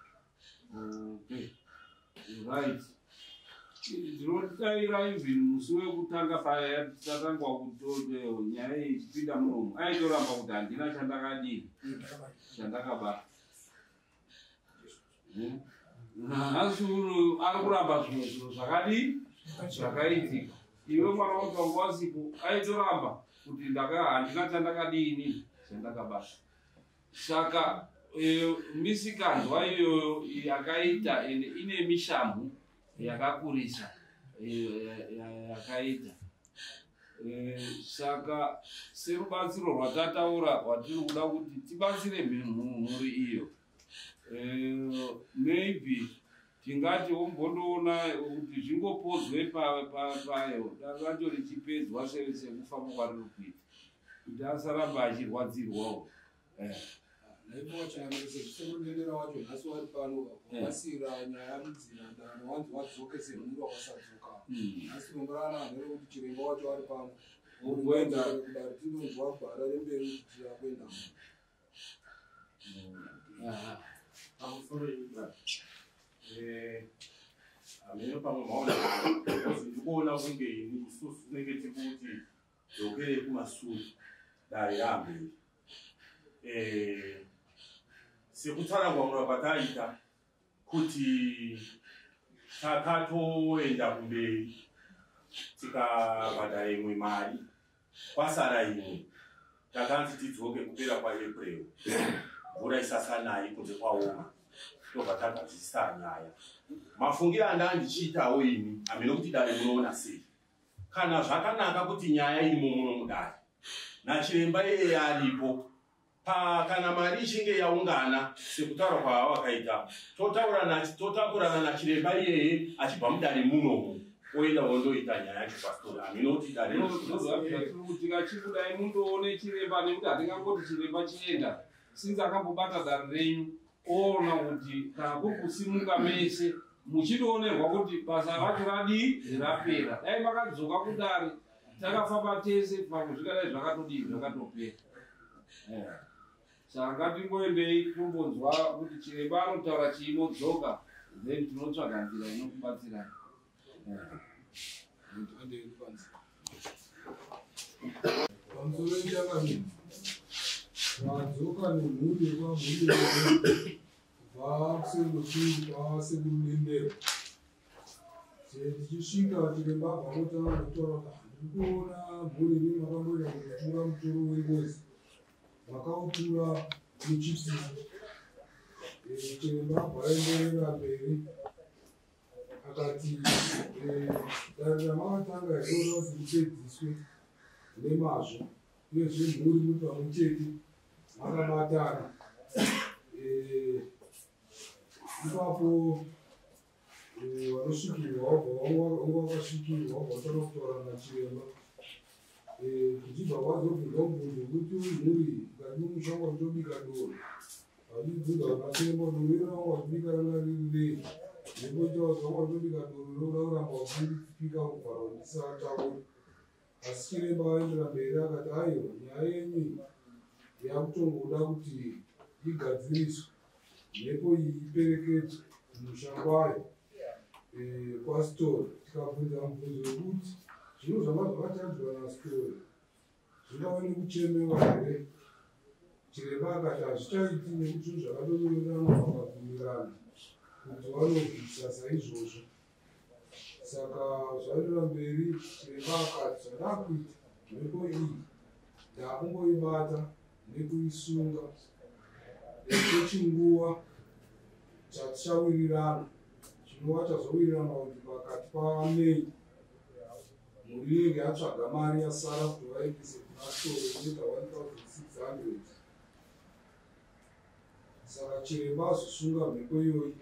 Okay. right. Ndinodaira even musi wekutanga paya tatangwa kuto nyaya ichipinda muromo. Aitoramba kuti handina chandakadii chandakabata nhasi uno ari kuramba zvimwe zvinhu zvakadii? Zvakaitika iwe mwana wakangu wasipo aitoramba kuti ndaka handina chandakadini chandakabata saka eh, misikanzwa iyoyo yakaita ende ine mishamhu yakakurisa ya- ya- yakaita. Saka serubatsiro rwatataura rwatiri kuda kuti tibatsire mhuri iyo. Maybe tingati wombondoona kuti zvingopodzwe pa- pa- payo. Dare racho richipedzwa se- sekufamba kwariri kuita. Kuti asaramba achirwadzirwawo Eh. naibowachanamese semurundendera wacho nhasi wari pano wakasiyira nyaya mudzinandano wanzi wadzoke semhuru wakasadzoka Mm. asi rongerana hanhero kuti chiremba wacho ari pano. Ugoenda. kudari tinonzwa gwara remberi kuti yakuenda Hameno pamwe maona kozi ndikuona kunge ini isusu tinenge tikuti dzokere kumasure dare yamberi sekutsanangwamura kwataita kuti takatoenda kumberi tikabhadhara imwe mari kwasara imwe takanzi tidzoke kupera kwaepril mvura isasanayi kunze kwaoma tobva tagadzisa nyaya mafungiro anda ndichiitawo ini hamene kuti dare munoona sei? Kana zvakanaka kuti nyaya irimo muno mudare nachiremba iyeye aripo pa kana mari ichinge yaungana sekutaura kwava vakaita totakurana nachiremba iyeye achibva mudare munomu oenda wondoita nyaya yacho pastori. Hamene kuti dare tikachikudai mundoone chiremba nekuti hatingangoti chiremba chienda. Sinzi akambobata dare renyu oona kuti kuri kusimuka mese muchidoonerwa kuti basa racho radii rapera dai makadzoka kudare takafamba tese pamwe zvikadai zvakatodii zvakatopera. Saka ngatingoendei tombonzwa kuti chiremba anotaura chiinodzoka then tinotsvaga nzira inokubatsirai pamusoro ichangamidzi vadzoka nemhuri yekwamhuri kubva kwasekurudendero tichisvika chiremba bvakotanga kutaura kuti ndikuona mhuri iri makamboenda kutora mutoro wengozi vakautura muchipisi chiremba bvaenderera mberi. Akati eh, dare ramakatanga inoona kuti ripedziswe nemazvo. Uyezve mhuri muri pamwe chete makabatana Eh, ipapo eh, vanosvikirwa wakasvikirwa wabva watanga kutaura nachiremba. Eh, kuchibva kwazobvunzwa mubvunzo kuti mhuri ngati mumushango ndobika doro vachibvunza vanachiremba wera wangu wachibika ranga riri rei mhepo ichawadzwa kwatodika doro rorauramba uchipika mugwaro ndisatauri asi chiremba aendera mberi akati aiwa nyaya yenyu yakutongoda kuti igadziriswe. Mhepo iyi iperekedzwe kumusha kwayo eh, kwasitori tikabvunza mubvunzo wekuti zvinhu zvanga zvakatadzwa nasitori zvingava nekuchemewa here? Chiremba akati hazvichaiti nekuti zvinhu zvakadodorerana vakabvumirana kuti vanobvisa saizvozvo. Saka zvaendera mberi chiremba akati zvandakuita mhepo iyi ndakungoibata nekuisunga kwechinguva chatichawirirana chinova chazowirirana kuti pakati pamei mhuri inenge yatsvaga mari yasara kuti vaendese kunasitoro inoita 1600 saka chiremba azosunga mhepo iyoyi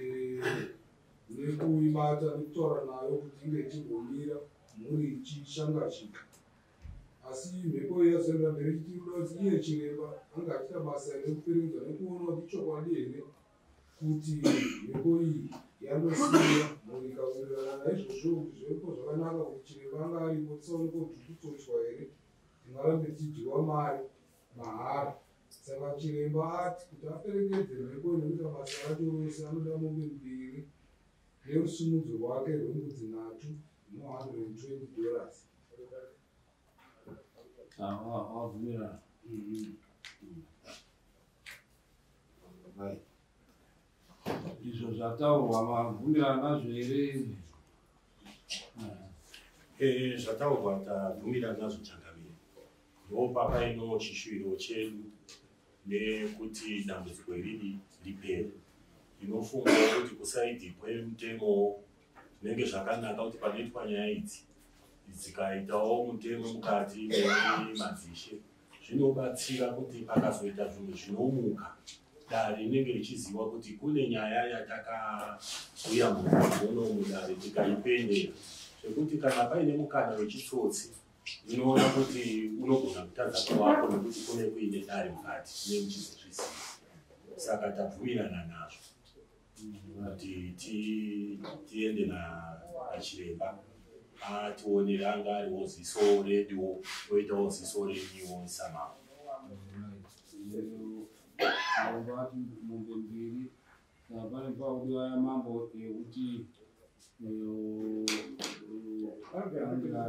eh, nekuibata nekutaura nayo kuti inge ichigomira mhuri ichishangashika asi mhepo yazoenda mberi chitiuda kuti iye chiremba anga achita basa rekuperekedza nekuona kuti ichokwadi here kuti mhepo iyi yanosiya mhuri ikawirirana naizvozvo kuti zvepo zvakanaka kuti chiremba anga aripo tisaoneka kuti kutochwa here tingarambe tichidyiwa mari mahara. Saka chiremba ati kuti aperekedze mhepo inoita basa racho rose anoda mombe mbiri. Nerusumudzo rwake rwembudzi nhatu no120 dollars izvo zvataurwa mabvumirana nazvo here Eh, zvataurwa tabvumira nazvo changamire ndo pakaino chishuwiro chedu nekuti dambudziko iriri ripere. Inofunga kuti kusaidhi kwemutemo zvinenge zvakanaka kuti panoitwa nyaya idzi dzikaitawo mutemo mukati memadzishe zvinobatsira kuti pakazoita zvinhu zvinomuka. Dare rinenge richiziva kuti kune nyaya yatakauya muono mudare tikaipendera zvekuti kana paine mukana wechitsotsi unoona kuti unogona kutadza kuvako nekuti kune kuine dare mukati kune muchizozviziva saka tabvumirana nazvo kuti ti- tiende na- nachiremba. ationere anga ariwo ziso reduwo oitawo ziso renyiwo isamao vati mombe mbiri saka pane paudiwa ya mambo ekuti anga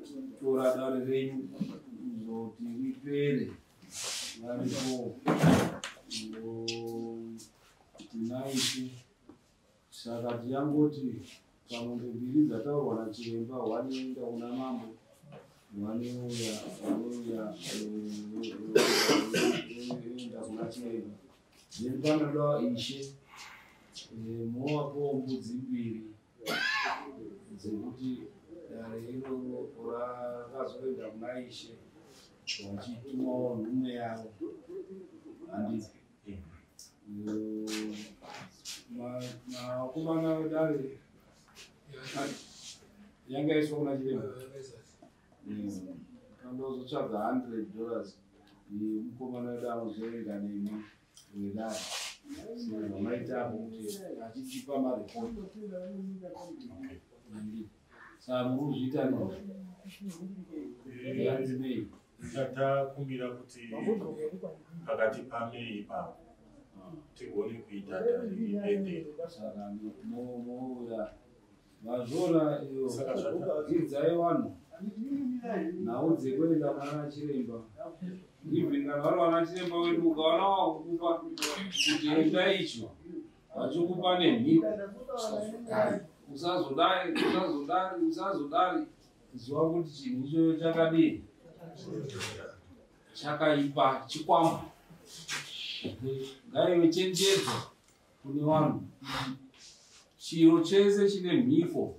achitora dare renyu kuzoti ripere varipo tinaite saka tiyangoti pamombe mbiri dzataurwa nachiremba hwanoenda kuna mambo vanouya vanouya enda kuna chiremba zviri panoda ishe movapowo mbudzi mbiri dzekuti dare iroro rakazoenda kuna ishe vachitumawo nhume yavo handiti makomana vedare yangaiswa kuna chiremba kandozotsvaga hundred dollars mukomana wedu anozoenda nemi wedare maitapo kuti achitipa marepoti saka muri kuzviita neyanzi nei takumbira kuti pakati pamei ipapo tigone ripendera saka mouya. Vazvona iyo. Saka dzidzai vanhu. Nhau dzekuenda kuna chiremba even kana vari vana chiremba wedu ukaona wakukupa kuti enda icho vachikupa nemhiko usazodai usazodari usazodari ziva kuti chinhu ichoyo chakadii? Chakaipa chikwama ngaive chenjedzo kune vanhu. Chiro chese chine mhiko.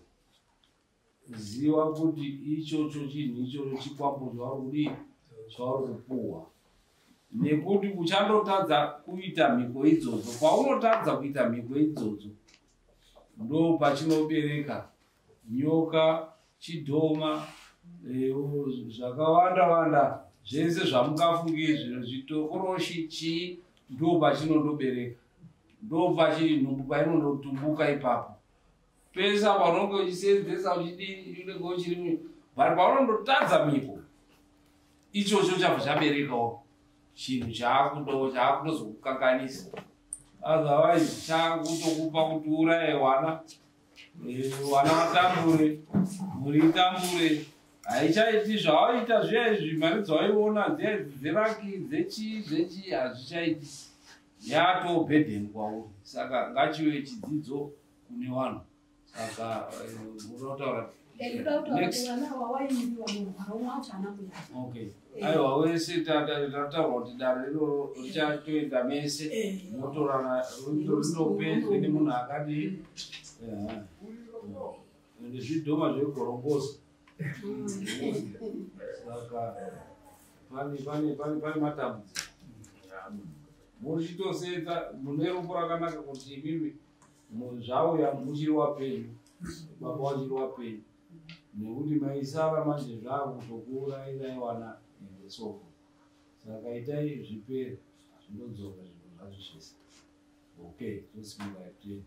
Ziva kuti ichocho chinhu ichocho chikwambo chavari kudii chavari kupuhwa nekuti uchandotadza kuita mhiko idzodzo paunotadza kuita mhiko idzodzo ndo pachinobereka nyoka chidhoma zvakawanda wanda zvese zvamungafungire zvino zvitokoroshi chii ndo pachinondobereka ndo pachinhu painondotumbuka ipapo. Pesa paunonge uchiseenzesa uchidii unenge uchiri vari paunondotadza mhiko ichocho chabva chaberekawo. Chinhu chaakuto chaakutozokukanganisa otherwise chakutokupa kuti uraye hwana. Eh, vana vatambure muri itambure haichaiti zvawaita zviya izvi mari dzawaiona dzeraki dzechi dzechi hazvichaiti yatobhedheni kwauri saka ngachive chidzidzo kune vanhu saka eh, munotaura ndoda kutaura Next. kuti vana vawaimbiwa murwara umwe wacho haana kuenda okay aiwa wese tataura kuti dare riro richatoenda mese motorana rinopedzwe nemunhu akadi ende zvidhoma zvegorongoso saka pane matambudziko. Muchitosenza mune rumbo rakanaka kuti imimi zvauya muchiri wapenyu baba wachiri wapenyu. Nekuti maisava manje zvakutokuurayiraiwana ende soko. Saka itai zvipere zvindodzoka zvinhu zvacho zvese. Okay tosimuka teni